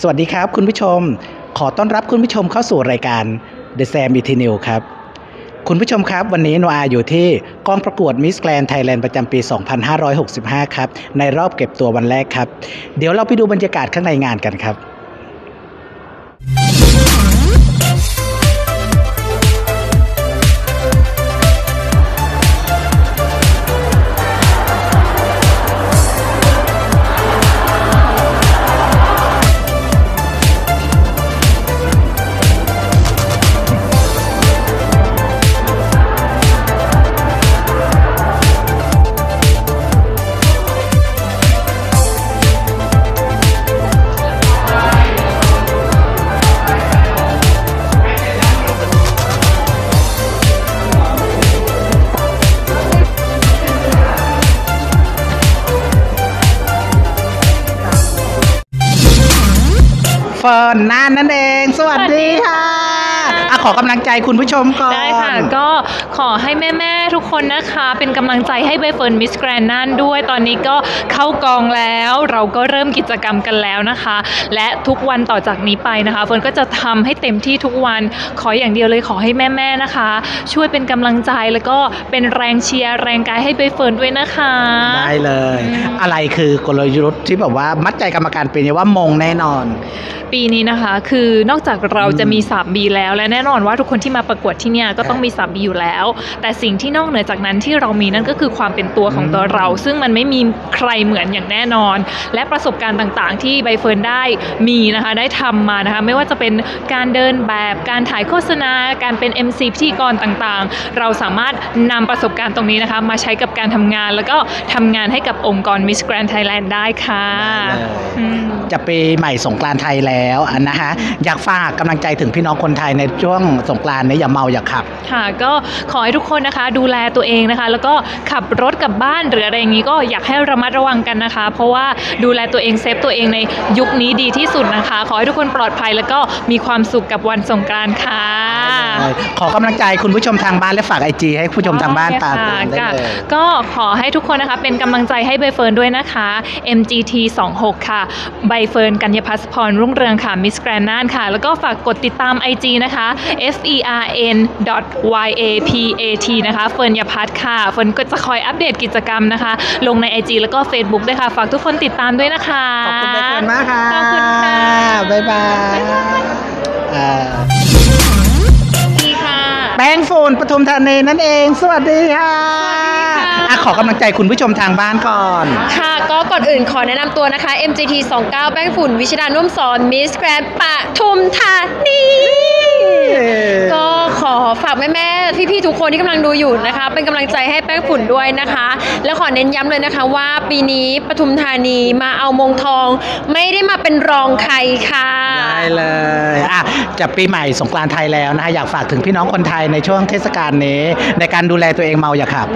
สวัสดีครับคุณผู้ชม ขอต้อนรับคุณผู้ชมเข้าสู่รายการ The Sam e t i n e w ครับ คุณผู้ชมครับ วันนี้โนอาอยู่ที่กองประกวดมิสแกรนไทยแลนด์ประจำปี 2565 ครับ ในรอบเก็บตัววันแรกครับ เดี๋ยวเราไปดูบรรยากาศข้างในงานกันครับ ฟนนานนั่นเอง สวัสดีค่ะ ขอกำลังใจคุณผู้ชมก่อน ได้ค่ะ ก็ขอให้แม่ๆทุกคนนะคะ เป็นกำลังใจให้ใบเฟิร์น Miss Grand น่านด้วย ตอนนี้ก็เข้ากองแล้ว เราก็เริ่มกิจกรรมกันแล้วนะคะ และทุกวันต่อจากนี้ไปนะคะเฟิร์นก็จะทำให้เต็มที่ทุกวัน ขออย่างเดียวเลยขอให้แม่ๆนะคะ ช่วยเป็นกำลังใจแล้วก็เป็นแรงเชียร์แรงกายให้ใบเฟิร์นด้วยนะคะ ได้เลยอืมอะไรคือกลยุทธ์ที่แบบว่ามัดใจกรรมการปีนี้ว่ามงแน่นอน ปีนี้นะคะ คือนอกจากเราจะมี 3B แล้วและแน่นอนว่าทุกคนที่มาประกวดที่เนี่ยก็ต้องมี 3B อยู่แล้ว แต่สิ่งที่นอกเหนือจากนั้นที่เรามีนั่นก็คือความเป็นตัวของตัวเรา ซึ่งมันไม่มีใครเหมือนอย่างแน่นอน และประสบการณ์ต่างๆ ที่ใบเฟิร์นได้มีนะคะได้ทำมานะคะไม่ว่าจะเป็นการเดินแบบการถ่ายโฆษณาการเป็น MC พิธีกรต่างๆ เราสามารถนำประสบการณ์ตรงนี้นะคะมาใช้กับการทำงาน แล้วก็ทำงานให้กับองค์กร Miss Grand Thailand ได้ค่ะได้เลยอืมจะปีใหม่สงกรานต์ไทยแล้วอันนะฮะอยากฝากกำลังใจถึงพี่น้องคนไทยในช่วงสงกรานต์นี้อย่าเมาอย่าขับ ค่ะ ก็ขอให้ทุกคนนะคะ ดูแลตัวเองนะคะ แล้วก็ขับรถกลับบ้านหรืออะไรอย่างนี้ก็อยากให้ระมัดระวังกันนะคะ เพราะว่าดูแลตัวเอง save ตัวเองในยุคนี้ดีที่สุดนะคะ ขอให้ทุกคนปลอดภัยแล้วก็มีความสุขกับวันสงกรานต์ค่ะขอกำลังใจคุณผู้ชมทางบ้านและฝาก IG ให้ผู้ชมทางบ้านตามค่ะได้ก็เลยก็ขอให้ทุกคนนะคะเป็นกำลังใจให้ใบเฟิร์นด้วยนะคะ MGT 26ค่ะ ใบเฟิร์นกัญญาพัสพรรุ่งเรืองค่ะ Miss Grand น่านค่ะ แล้วก็ฝากกดติดตาม IG นะคะ f e r n y a p a t นะคะ เฟิร์นยพัฒน์ค่ะ เฟิร์นก็จะคอยอัปเดตกิจกรรมนะคะ ลงใน IG แล้วก็ Facebook ด้วยค่ะ ฝากทุกคนติดตามด้วยนะคะ ขอบคุณใบเฟิร์นมากค่ะ ขอบคุณค่ะ บ๊ายบายอ่าดีค่ะแป้งฝุ่นปทุมธานีนั่นเอง สวัสดีค่ะสวัสดีค่ะ อะขอกำลังใจคุณผู้ชมทางบ้านก่อน ค่ะก็ก่อนอื่นขอแนะนำตัวนะคะ MGT 29 แป้งฝุ่น วิชดานุ่มสอนมิสแกรนปะทุมธานีก็ ขอฝากแม่ๆพี่ๆทุกคนที่กำลังดูอยู่นะคะ เป็นกำลังใจให้แป้งฝุ่นด้วยนะคะ แล้วขอเน้นย้ำเลยนะคะว่าปีนี้ปทุมธานีมาเอามงทอง ไม่ได้มาเป็นรองใครค่ะ ได้เลยอะจะปีใหม่สงกรานต์ไทยแล้วนะคะอยากฝากถึงพี่น้องคนไทยในช่วงเทศกาลนี้ ในการดูแลตัวเองเมาอย่าขับ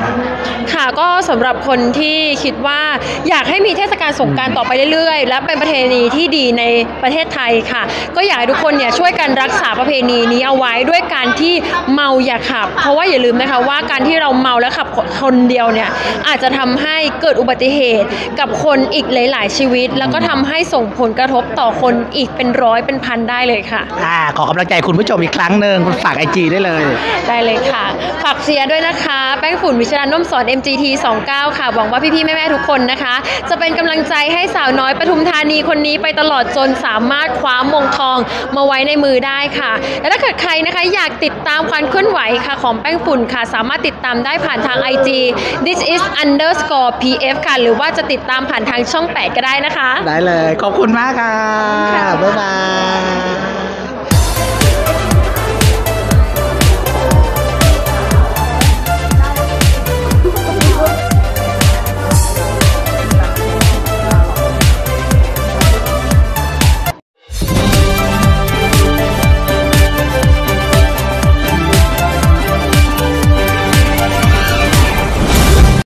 ค่ะก็สำหรับคนที่คิดว่าอยากให้มีเทศกาลสงกรารต่อไปเรื่อยๆ และเป็นประเพณีที่ดีในประเทศไทยค่ะ ก็อยากให้ทุกคนเนี่ยช่วยกันรักษาประเพณีนี้เอาไว้ด้วยการที่เมาอย่าขับ เพราะว่าอย่าลืมนะคะว่าการที่เราเมาและขับคนเดียวเนี่ยอาจจะทำให้เกิดอุบัติเหตุกับคนอีกหลาย ๆ ชีวิต แล้วก็ทำให้ส่งผลกระทบต่อคนอีกเป็นร้อยเป็นพันได้เลยค่ะอ่าขอกำลังใจคุณผู้ชมอีกครั้งหนึ่งฝากไอจีได้เลย ได้เลยค่ะ ฝากเชียร์ด้วยนะคะ แป้งฝุ่นวิชรานุ่มสอน MGT 29 ค่ะ หวังว่าพี่ ๆ แม่ ๆ ทุกคนนะคะ จะเป็นกำลังใจให้สาวน้อยปทุมธานีคนนี้ไปตลอดจนสามารถคว้ามงทองมาไว้ในมือได้ค่ะ และถ้าเกิดใครนะคะอยากติดตามความเคลื่อนไหวค่ะของแป้งฝุ่นค่ะ สามารถติดตามได้ผ่านทาง IG this is underscore pf ค่ะ หรือว่าจะติดตามผ่านทางช่อง 8 ก็ได้นะคะ ได้เลย ขอบคุณมากค่ะ บ๊ายบาย